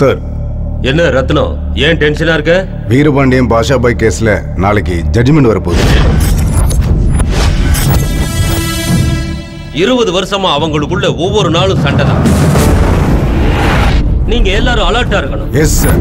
Sir. என்ன ரத்னம் ஏன் டென்ஷனா இருக்க? வீரபாண்டியம் பாஷாபாய் கேஸ்ல நாளைக்கு ஜட்ஜ்மெண்ட் வரப்போகுது. இருபது வருஷமா அவங்களுக்குள்ள ஒவ்வொரு நாளும் சண்டை தான். நீங்க எல்லாரும் அலர்ட்டா இருக்கணும். எஸ் சார்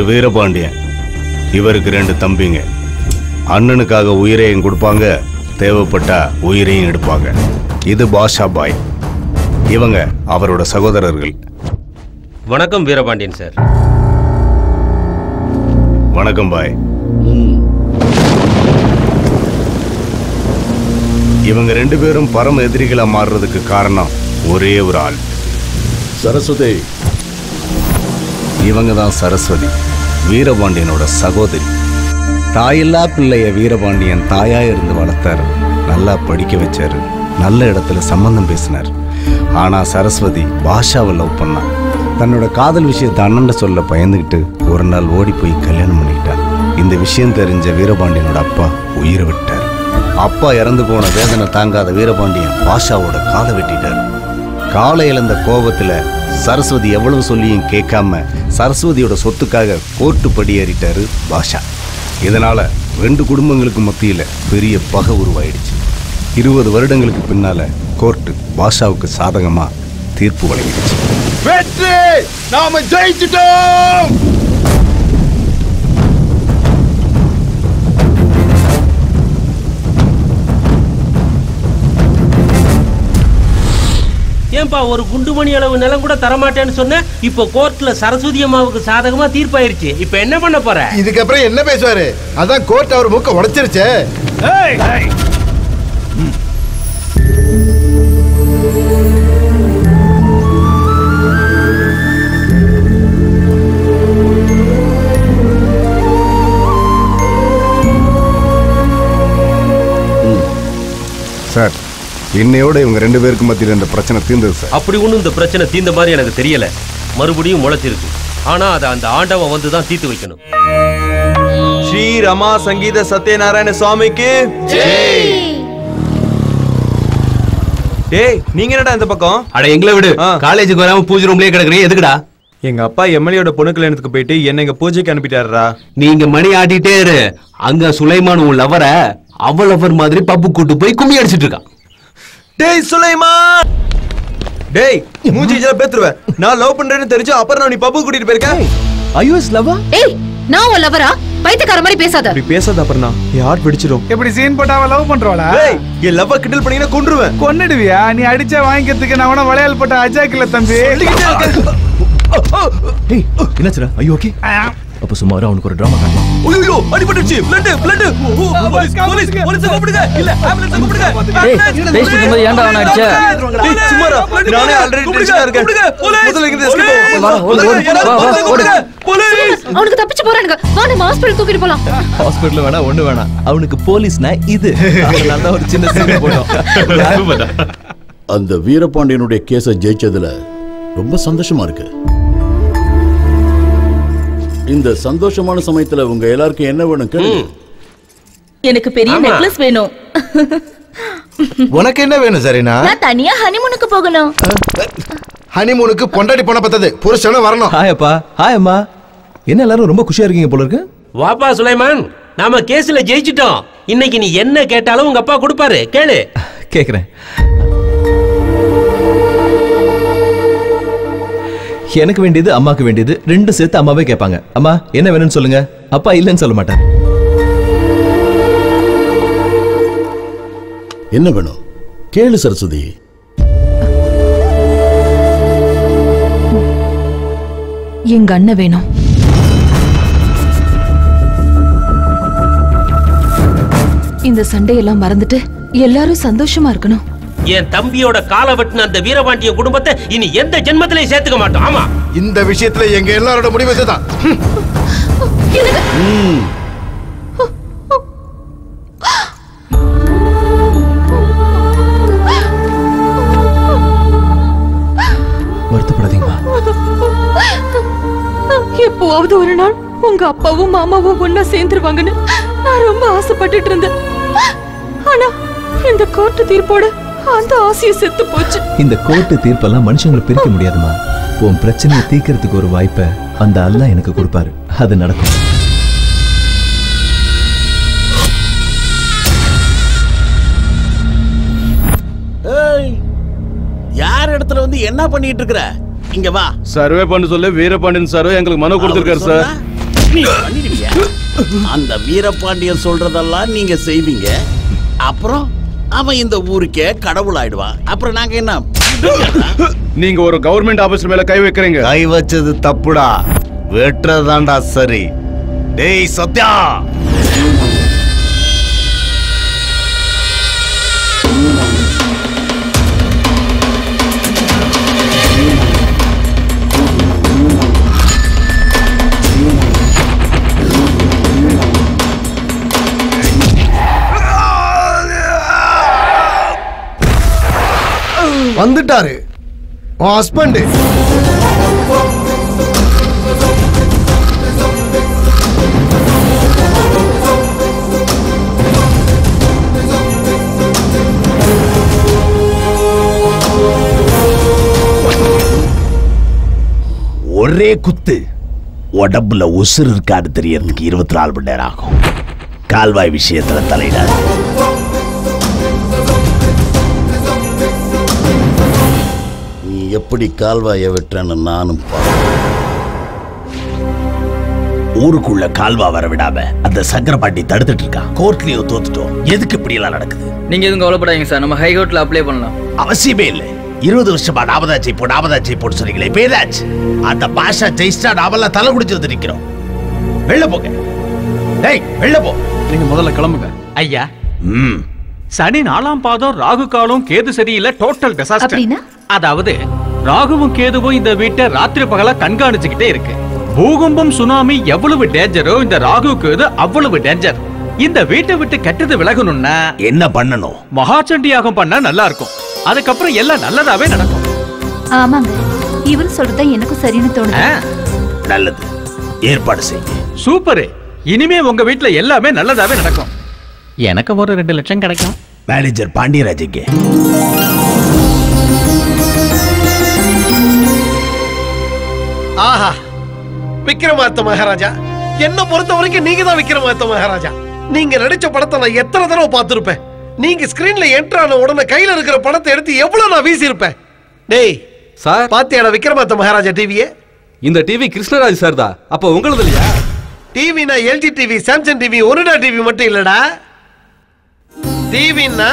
இவர் வீரபாண்டியன். இவருக்கு ரெண்டு தம்பிங்க. அண்ணனுக்காக உயிரையும் கொடுப்பாங்க தேவைப்பட்டா உயிரையும் எடுப்பாங்க. இது பாஷா பாய். இவங்க அவரோட சகோதரர்கள். வணக்கம் வீரபாண்டியன் சார். வணக்கம் பாய். இவங்க ரெண்டு பேரும் பரம எதிரிகளா மாறுறதுக்கு காரணம் ஒரே ஒரு ஆள். சரஸ்வதி. இவங்க தான் சரஸ்வதி. வீரபாண்டியனோட சகோதரி. தாயில்லா பிள்ளைய வீரபாண்டியன் தாயா இருந்து வளர்த்தாரு. நல்லா படிக்க வச்சாரு. நல்ல இடத்துல சம்பந்தம் பேசினார். ஆனா சரஸ்வதி பாஷாவை லவ் பண்ணா. தன்னோட காதல் விஷயத்தை அண்ணன் சொல்ல பயந்துக்கிட்டு ஒரு நாள் ஓடி போய் கல்யாணம் பண்ணிக்கிட்டான். இந்த விஷயம் தெரிஞ்ச வீரபாண்டியனோட அப்பா உயிரை விட்டார். அப்பா இறந்து போன வேதனை தாங்காத வீரபாண்டியன் பாஷாவோட காலை வெட்டிட்டார். காலை இழந்த கோபத்துல சரஸ்வதி எவ்வளவு சொல்லியும் கேட்காம சரஸ்வதியோட சொத்துக்காக கோர்ட்டு படியேறிட்டாரு பாஷா. இதனால ரெண்டு குடும்பங்களுக்கு மத்தியில் பெரிய பகை உருவாயிடுச்சு. இருபது வருடங்களுக்கு பின்னால கோர்ட்டு பாஷாவுக்கு சாதகமா தீர்ப்பு வழங்கிடுச்சு. வெற்றி! நாம ஜெயிச்சிட்டோம்! ஏன்பா ஒரு குண்டுமணி அளவு நிலம் கூட தரமாட்டேன்னு சொன்ன இப்போ கோர்ட்ல சரஸ்வதி அம்மாவுக்கு சாதகமா தீர்ப்பாயிருச்சு. இப்போ என்ன பண்ண போற? இதுக்கப்புறம் என்ன பேசுவாரு? அதான் கோர்ட் அவர் மூக்க உடைச்சிருச்சே. சார் இன்னையோட இவங்க ரெண்டு பேருக்கு மத்தியில் இந்த பிரச்சனை தீர்ந்தது சார். அப்படி ஒன்றும் இந்த பிரச்சனை தீர்ந்த மாதிரி எனக்கு தெரியல. மறுபடியும் முளைச்சிருக்கு. ஆனா அதை அந்த ஆண்டவன் வந்து தான் தீர்த்து வைக்கணும். ஸ்ரீ ரமா சங்கீத சத்யநாராயண சுவாமிக்கு. டேய் நீங்க என்னடா இந்த பக்கம்? அட எங்களை விடு. ஆ. காலேஜுக்கு வராம பூஜை ரூம்லயே கிடக்குறீங்க. எதுக்குடா? எங்க அப்பா எம்எல்ஏட பொண்ணு கல்யாணத்துக்கு போயிட்டு என்ன இங்க பூஜைக்கு அனுப்பிட்டாருடா. நீங்க மணி ஆட்டிட்டே இரு. அங்க சுலைமான் உன் லவர அவ லவர் மாதிரி பப்பு கூட்டு போய் கும்மி அடிச்சிட்டு இருக்கான் டேய் சுலைமான்! டேய் மூஞ்சி ஜெல பேத்துருவேன் நான் லவ் பண்றேன்னு தெரிஞ்சு அப்புறம் நான் நீ பப்பு கூட்டிட்டு போயிருக்கேன் ஐயோஸ் லவா ஏய் நான் உன் லவரா பைத்தியக்கார மாதிரி பேசாத. அப்படி பேசாத அப்புறம் என் ஹார்ட் வெடிச்சிடும். இப்படி சீன் போட்டு அவ லவ் பண்றவளா? டேய் என் லவ்வ கிண்டல் பண்ணீங்கன்னா கொன்றுவேன். கொன்னுடுவியா? நீ அடிச்சா வாங்கிக்கிறதுக்கு நான் உன வளையல் போட்ட அஜாக் இல்ல தம்பி டேய் என்னாச்சுடா? ஐயோ ஓகே அப்ப சுமாரா அவனுக்கு ஒரு டிராமா காட்டலாம். ஐயோ அடிபட்டுச்சு blood blood police police police கூப்பிடுங்க. இல்ல ஆம்புலன்ஸ் கூப்பிடுங்க. டேய், பேசிட்டு இருக்கும்போது ஏன்டா அவனை அடிச்ச? டேய், நானே ஆல்ரெடி டென்ஷனா இருக்கேன். முதல்ல இங்க எஸ்கேப் வா, ஓடு, ஓடு, வா, வா, ஓடு. போலீஸ் அவனுக்கு தப்பிச்சு போறானுங்க. வா நம்ம ஹாஸ்பிடல் தூக்கிட்டு போலாம். ஹாஸ்பிடல்ல வேணா ஒண்ணு வேணாம். அவனுக்கு போலீஸ்னா இது. அதனால தான் ஒரு சின்ன சீன் போட்டோம் அந்த வீரபாண்டியனுடைய கேஸை ஜெயிச்சதுல ரொம்ப சந்தோஷமா இருக்கு. இந்த சந்தோஷமான சமயத்துல உங்க எல்லாருக்கும் என்ன வேணும் கேளுங்க. எனக்கு பெரிய. நெக்லஸ் வேணும். உனக்கு என்ன வேணும் சரினா? நான் தனியா ஹனிமூனுக்கு போகணும். ஹனிமூனுக்கு பொண்டாடி போன பத்தது. புருஷனும் வரணும். ஹாய் அப்பா. ஹாய் அம்மா. என்ன எல்லாரும் ரொம்ப குஷியா இருக்கீங்க போல இருக்கு? வாப்பா சுலைமான் நாம கேஸ்ல ஜெயிச்சிட்டோம். இன்னைக்கு நீ என்ன கேட்டாலும் உங்க அப்பா கொடுப்பாரு. கேளு. கேக்குறேன். எனக்கு வேண்டியது அம்மாக்கு வேண்டியது ரெண்டும் சேர்த்து அம்மாவே கேட்பாங்க. அம்மா என்ன வேணும்னு சொல்லுங்க? அப்பா இல்லைன்னு சொல்ல மாட்டார். என்ன வேணும்? கேளு சரஸ்வதி. எங்க அண்ணன் வேணும். இந்த சண்டையெல்லாம் மறந்துட்டு எல்லாரும் சந்தோஷமா இருக்கணும். என் தம்பியோட காலை வெட்டின அந்த வீரபாண்டிய குடும்பத்தை இனி எந்த ஜென்மத்திலையும் சேர்த்துக்க மாட்டோம். ஆமா. இந்த விஷயத்துல எங்க எல்லாரோட முடிவு இதுதான். வருத்தப்படாதீங்கம்மா. எப்போவாவது ஒரு நாள் உங்க அப்பாவும் மாமாவும் ஒன்னா சேர்ந்துருவாங்கன்னு நான் ரொம்ப ஆசைப்பட்டுட்டு இருந்தேன். ஆனா இந்த கோர்ட்டு தீர்ப்போட அந்த ஆசையை செத்து போச்சு. இந்த கோர்ட்டு தீர்ப்பெல்லாம் மனுஷங்களை பிரிக்க முடியாதுமா? உன் பிரச்சனையை தீர்க்கறதுக்கு ஒரு வாய்ப்பை அந்த அல்லாஹ் எனக்கு கொடுப்பாரு. அது நடக்கும். ஏய் யார் இடத்துல வந்து என்ன பண்ணிட்டு இருக்கிற? இங்க வா. சர்வே பண்ண சொல்லி வீரபாண்டியன் சார் எங்களுக்கு மனு கொடுத்திருக்காரு சார்? அந்த வீரபாண்டியன் சொல்றதெல்லாம் நீங்க செய்வீங்க. அப்புறம்? அவன் இந்த ஊருக்கே கடவுள் ஆயிடுவான் அப்புறம் நாங்க என்ன? நீங்க ஒரு கவர்மெண்ட் ஆபீசர் மேல கை வைக்கிறீங்க. கை வச்சது தப்புடா. வெட்டுறதாண்டா சரி. டேய் சத்யா! வந்துட்டாரு. உன் ஹஸ்பண்ட் ஒரே குத்து. உடம்புல உசுறு இருக்கான்னு தெரியறதுக்கு இருபத்தி நாலு மணி நேரம் ஆகும். கால்வாய் விஷயத்துல தலையிடாது. எப்படி கால்வாயை வெட்டுறன்னு நானும். ஊருக்குள்ள கால்வா வர விடாம அந்த சங்கரபாண்டி தடுத்துட்டு இருக்கான் கோர்ட்லயும் தோத்துட்டோம். எதுக்கு இப்படி எல்லாம் நடக்குது? நீங்க எதுவும் கவலைப்படாதீங்க சார். நம்ம ஹைகோர்ட்ல அப்ளை பண்ணலாம். அவசியமே இல்லை. இருபது வருஷமா நாமதா ஜெயிப்போ நாமதா ஜெயிப்போன்னு சொன்னீங்களே இப்ப ஏதாச்சு அந்த பாஷா ஜெயிச்சா நாமெல்லாம் தலை குடிச்சு வந்து நிக்கிறோம். வெளில போங்க. டேய் வெளில போ. நீங்க முதல்ல கிளம்புங்க. ஐயா. ம். சனி நாலாம் பாதம் ராகு காலம் கேது சரியில்லை டோட்டல் டிசாஸ்டர்? அதாவது ராகுவும் கேதுவும் இந்த வீட்டை ராத்திரி பகலா கண்காணிச்சுக்கிட்டே இருக்கு. பூகம்பம் சுனாமி எவ்வளவு டேஞ்சரோ இந்த ராகு கேது அவ்வளவு டேஞ்சர் இந்த வீட்டை விட்டு கெட்டது விலகணும்னா என்ன பண்ணணும்? மகாச்சண்டி யாகம் பண்ணா நல்லா இருக்கும். அதுக்கப்புறம் எல்லாம் நல்லதாவே நடக்கும். ஆமாங்க. இவர் சொல்றதா எனக்கும் சரின்னு தோணுது. நல்லது. ஏற்பாடு செய்யுங்க. சூப்பர். இனிமே உங்க வீட்ல எல்லாமே நல்லதாவே நடக்கும். எனக்கு ஒரு ரெண்டு லட்சம் கிடைக்கும். மேனேஜர் பாண்டியராஜ் ஆஹா. விக்ரமாதித்த மகாராஜா என்ன பொறுத்த வரைக்கும் நீங்க தான் விக்ரமாதித்த மகாராஜா. நீங்க நடிச்ச படத்தை நான் எத்தனை தடவை பார்த்திருப்பேன். நீங்க ஸ்கிரீன்ல என்டர் ஆன உடனே கையில இருக்கிற படத்தை எடுத்து எவ்வளவு நான் வீசி இருப்பேன் டேய் சார். பாத்தியாடா விக்ரமாதித்த மகாராஜா டிவியே இந்த டிவி கிருஷ்ணராஜ் சார் தான். அப்ப உங்களது இல்லையா? டிவினா LG TV Samsung TV Onida TV மட்டும் இல்லடா. டிவின்னா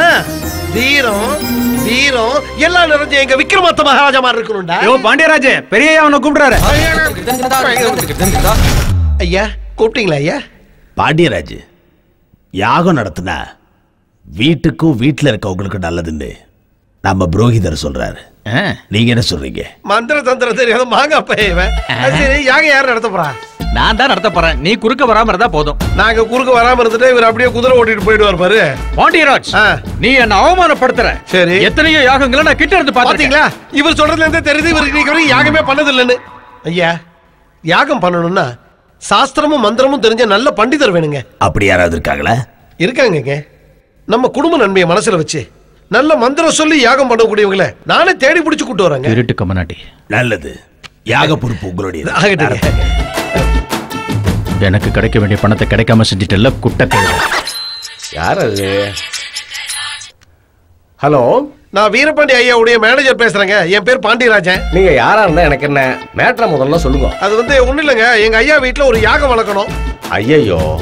தீரம் வீரம் எல்லாம் நிறைஞ்ச எங்க விக்ரமாதித்த மகாராஜா மாதிரி இருக்கணும்டா. யோ பாண்டியராஜ் பெரிய அவனை கூப்பிடுறாரு. ஐயா கூப்பிட்டீங்களா ஐயா? பாண்டியராஜ் யாகம் நடத்தினா வீட்டுக்கும் வீட்டுல இருக்கவங்களுக்கு நல்லதுன்னு நம்ம புரோகிதர் சொல்றாரு. நீங்க என்ன சொல்றீங்க? மந்திர தந்திரம் தெரியாத மாங்கா சரி யாகம் யார் நடத்த போறா? நான் தான் நடத்த போறேன். நீ குறுக்க வராம இருந்தா போதும். நாங்க குறுக்க வராம இருந்துட்டு இவர் அப்படியே குதிரை ஓட்டிட்டு போயிடுவார் பாரு. பாண்டியராஜ் நீ என்ன அவமானப்படுத்துற. சரி. எத்தனையோ யாகங்களை நான் கிட்ட இருந்து பாத்தீங்களா? இவர் சொல்றதுல இருந்தே தெரியுது இவர் இன்னைக்கு வரைக்கும் யாகமே பண்ணது இல்லைன்னு ஐயா யாகம் பண்ணணும்னா சாஸ்திரமும் மந்திரமும் தெரிஞ்ச நல்ல பண்டிதர் வேணுங்க. அப்படி யாராவது இருக்காங்களா? இருக்காங்கங்க. நம்ம குடும்ப நன்மையை மனசுல வச்சு நல்ல மந்திரம் சொல்லி யாகம் பண்ணக்கூடியவங்கள நானே தேடி பிடிச்சு கூட்டு வரேங்க. இருட்டு கமனாட்டி நல்லது. யாக பொறுப்பு உங்களுடைய ஆகட்டுங்க. எனக்கு கிடைக்க வேண்டிய பணத்தை கிடைக்காம செஞ்சுட்டல குட்டத்தை யார் அது? ஹலோ நான் வீரபாண்டி ஐயாவுடைய மேனேஜர் பேசுறேங்க. என் பேர் பாண்டியராஜன். நீங்க யாரா இருந்தா எனக்கு என்ன? மேட்ரை முதல்ல சொல்லுங்க. அது வந்து ஒண்ணும் இல்லைங்க. எங்க ஐயா வீட்டுல ஒரு யாகம் வளர்க்கணும். ஐயையோ.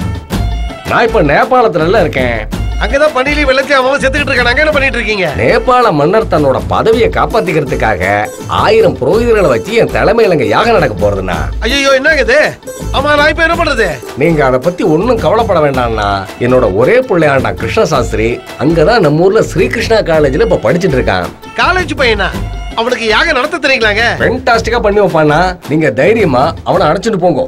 நான் இப்ப நேபாளத்துல இருக்கேன். அங்கதான் பணியில வெள்ளச்சி அவன் செத்துக்கிட்டு இருக்கான். அங்க என்ன பண்ணிட்டு இருக்கீங்க? நேபாள மன்னர் தன்னோட பதவியை காப்பாத்திக்கிறதுக்காக ஆயிரம் புரோகிதர்களை வச்சு என் தலைமையில இங்க யாகம் நடக்க போறதுன்னா ஐயோ என்னங்க இது? ஆமா நான் இப்ப என்ன பண்றது? நீங்க அதை பத்தி ஒண்ணும் கவலைப்பட வேண்டாம்னா என்னோட ஒரே பிள்ளையாண்டா கிருஷ்ண சாஸ்திரி அங்கதான் நம்ம ஊர்ல ஸ்ரீகிருஷ்ணா காலேஜ்ல இப்ப படிச்சிட்டு இருக்கான். காலேஜ் பையனா? அவனுக்கு யாக நடத்த தெரியுங்களாங்க? ஃபென்டாஸ்டிக்கா பண்ணி வைப்பானா நீங்க தைரியமா அவனை அடைச்சிட்டு போங்க.